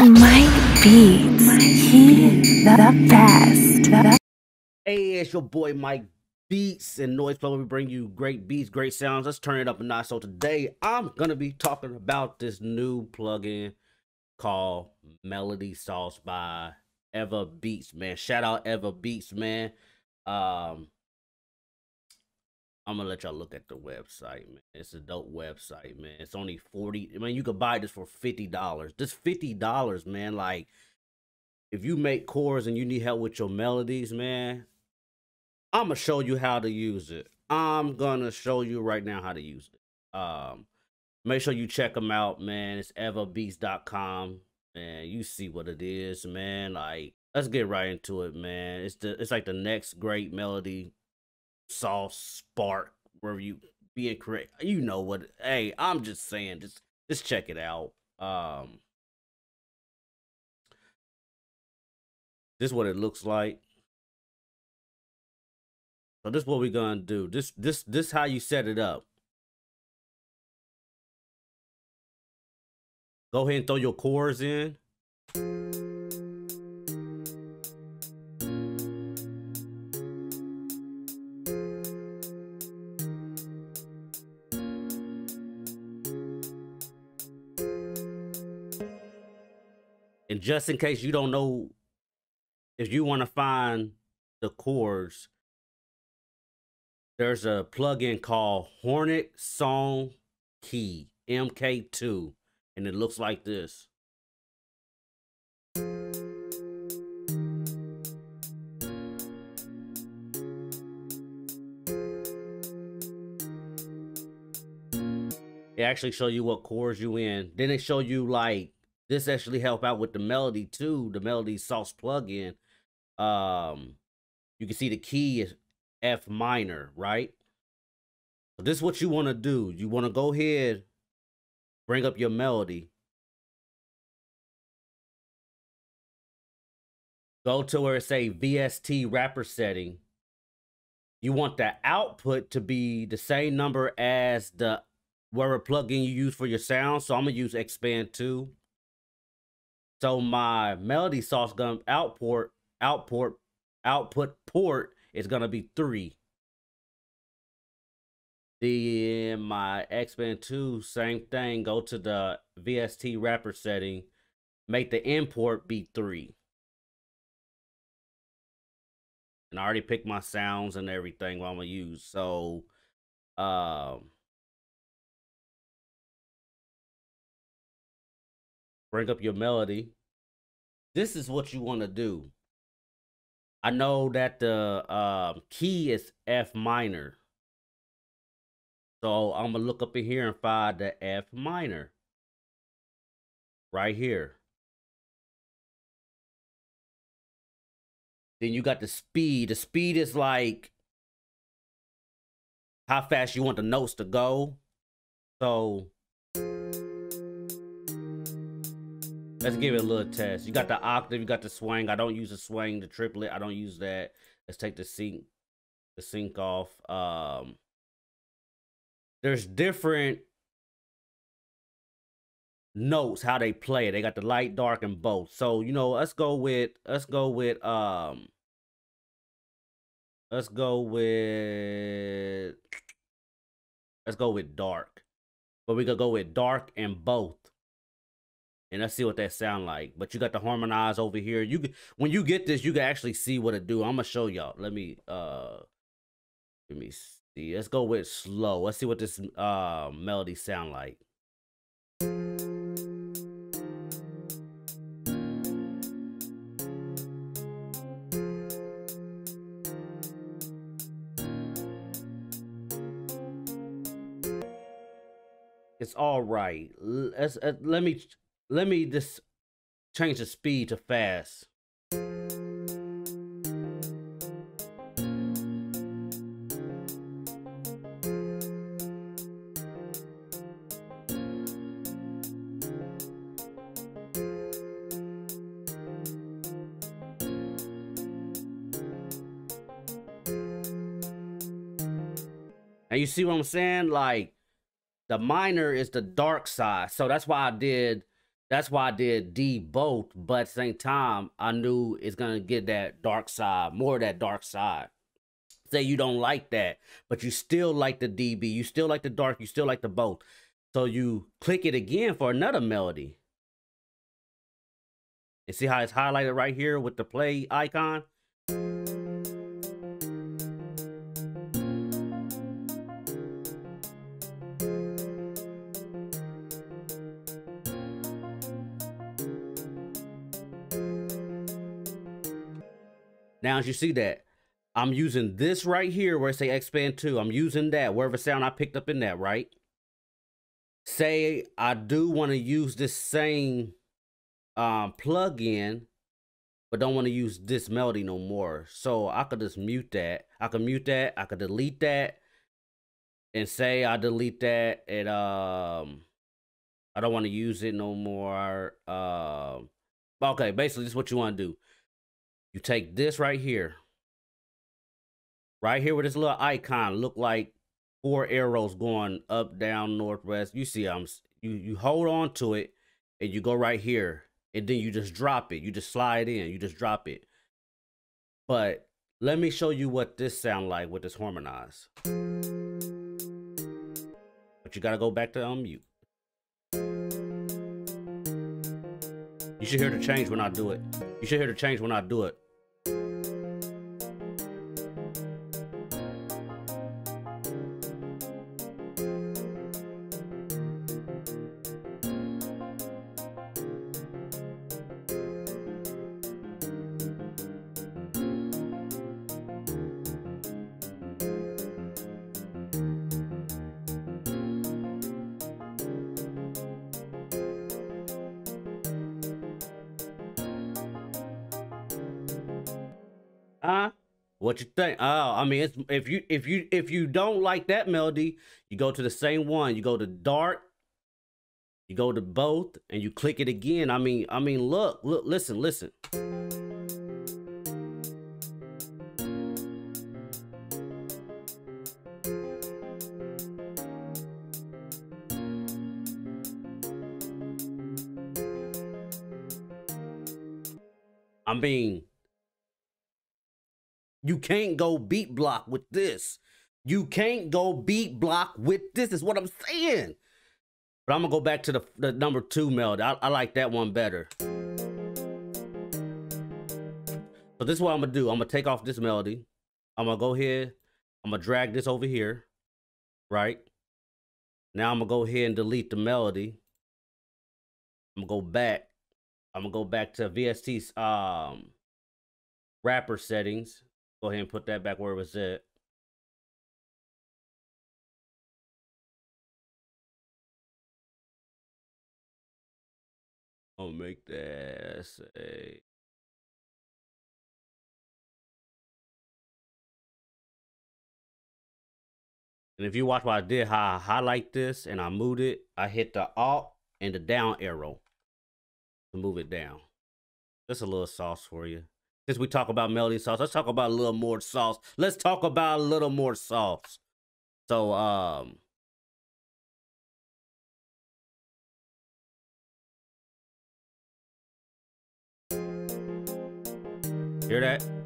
Mike Beats, he the best. Hey, it's your boy Mike Beats and Noise Plug. We bring you great beats, great sounds. Let's turn it up a notch. So today I'm gonna be talking about this new plugin called Melody Sauce by Evabeats, man. Shout out Evabeats, man. Um, I'm gonna let y'all look at the website, man. It's a dope website, man. It's only 40. I mean, you could buy this for $50. Just $50, man. Like, if you make chords and you need help with your melodies, man, I'm gonna show you how to use it. I'm gonna show you right now how to use it. Um, make sure you check them out, man. It's evabeats.com, and you see what it is, man. Like, let's get right into it, man. It's the it's like the next great melody sauce spark wherever you being correct. You know what? Hey, I'm just saying, just just check it out. Um, this is what it looks like. So this is what we're gonna do. This this this how you set it up. Go ahead and throw your chords in. And just in case you don't know, if you want to find the chords, there's a plugin called Hornet Song Key MK2, and it looks like this. It actually show you what chords you in. Then it show you like this actually help out with the melody too. The melody sauce plugin. Um, you can see the key is F minor, right? So this is what you want to do. You want to go ahead, bring up your melody. Go to where it say VST wrapper setting. You want the output to be the same number as the whatever plugin you use for your sound. So I'm gonna use Xpand 2. So my melody sauce gun output output output port is gonna be three. Then my Xpand 2, same thing. Go to the VST wrapper setting, make the import be three. And I already picked my sounds and everything what I'm gonna use. So um bring up your melody. This is what you want to do. I know that the uh, key is F minor. So I'm going to look up in here and find the F minor. Right here. Then you got the speed. The speed is like how fast you want the notes to go. So Let's give it a little test. You got the octave, you got the swing. I don't use the swing, the triplet. I don't use that. Let's take the sync, the sync off. Um, there's different notes how they play it. They got the light, dark, and both. So you know, let's go with let's go with um let's go with let's go with dark. But we could go with dark and both and let's see what that sound like. But you got the harmonize over here. You when you get this, you can actually see what it do. I'm gonna show y'all. Let me uh let me see. Let's go with slow. Let's see what this uh melody sound like. It's all right. Let's, uh, let me let me just change the speed to fast. And you see what I'm saying? Like the minor is the dark side. So that's why I did That's why I did D both, but same time, I knew it's gonna get that dark side, more of that dark side. Say you don't like that, but you still like the DB, you still like the dark, you still like the both. So you click it again for another melody. And see how it's highlighted right here with the play icon? Now, as you see that, I'm using this right here where it say Xpand 2. I'm using that, wherever sound I picked up in that, right? Say I do want to use this same um, plug-in, but don't want to use this melody no more. So I could just mute that. I could mute that. I could delete that. And say I delete that and um I don't want to use it no more. Um okay, basically this is what you want to do. You take this right here. Right here with this little icon look like four arrows going up, down, northwest. You see um, I'm you you hold on to it and you go right here and then you just drop it. You just slide in. You just drop it. But let me show you what this sound like with this harmonize. But you gotta go back to unmute. You should hear the change when I do it. You should hear the change when I do it. Huh? What you think? Oh, I mean, it's if you if you if you don't like that melody, you go to the same one. You go to dark. You go to both, and you click it again. I mean, I mean, look, look, listen, listen. I mean, you can't go beat block with this. You can't go beat block with this, is what I'm saying. But I'm gonna go back to the, the number two melody. I, I like that one better. So this is what I'm gonna do. I'm gonna take off this melody. I'm gonna go ahead. I'm gonna drag this over here. Right? Now I'm gonna go ahead and delete the melody. I'm gonna go back. I'm gonna go back to VST's um wrapper settings. Go ahead and put that back where it was at. I'll make that say. And if you watch what I did, how I highlight this and I moved it, I hit the Alt and the down arrow to move it down. Just a little sauce for you. Since we talk about melody sauce, let's talk about a little more sauce. Let's talk about a little more sauce. So, um, hear that?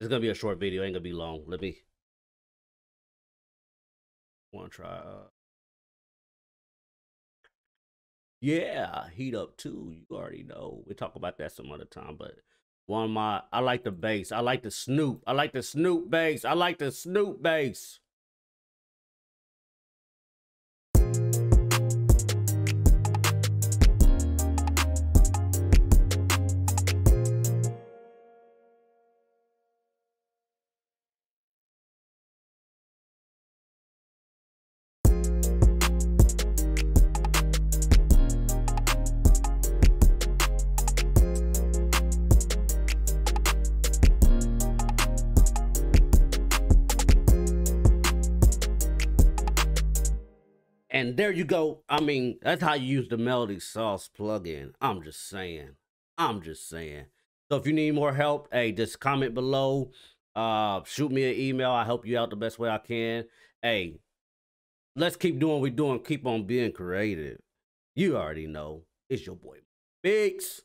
It's gonna be a short video, ain't gonna be long. Let me wanna try uh Yeah, heat up too. You already know. We talk about that some other time, but one of my I like the bass. I like the snoop. I like the snoop bass. I like the snoop bass. And there you go. I mean, that's how you use the Melody Sauce plugin. I'm just saying. I'm just saying. So if you need more help, hey, just comment below. Uh, shoot me an email. I help you out the best way I can. Hey, let's keep doing what we're doing. Keep on being creative. You already know. It's your boy. Biggs.